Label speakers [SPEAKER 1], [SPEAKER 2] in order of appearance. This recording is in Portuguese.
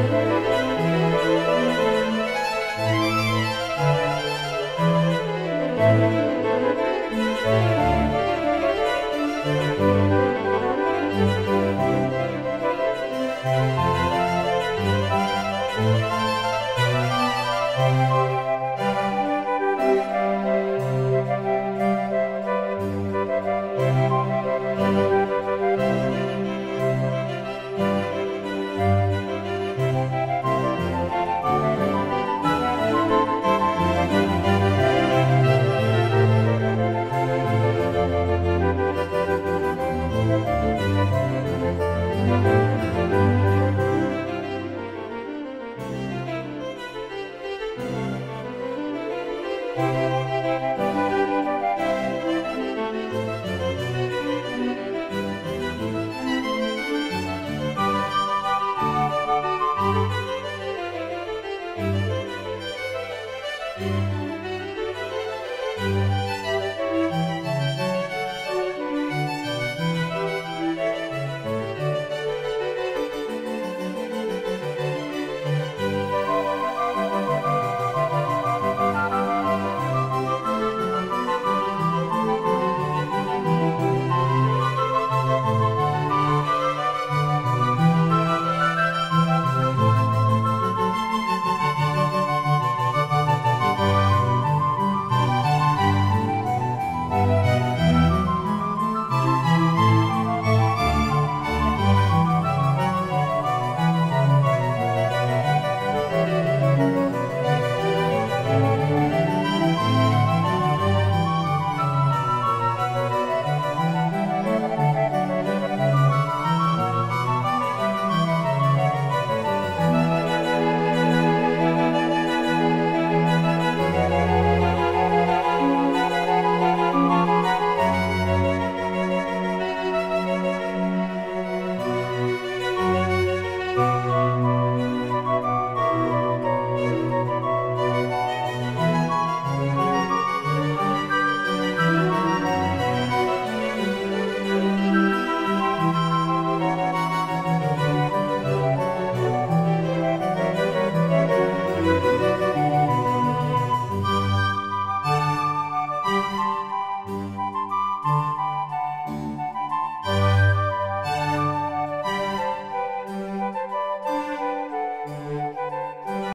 [SPEAKER 1] Música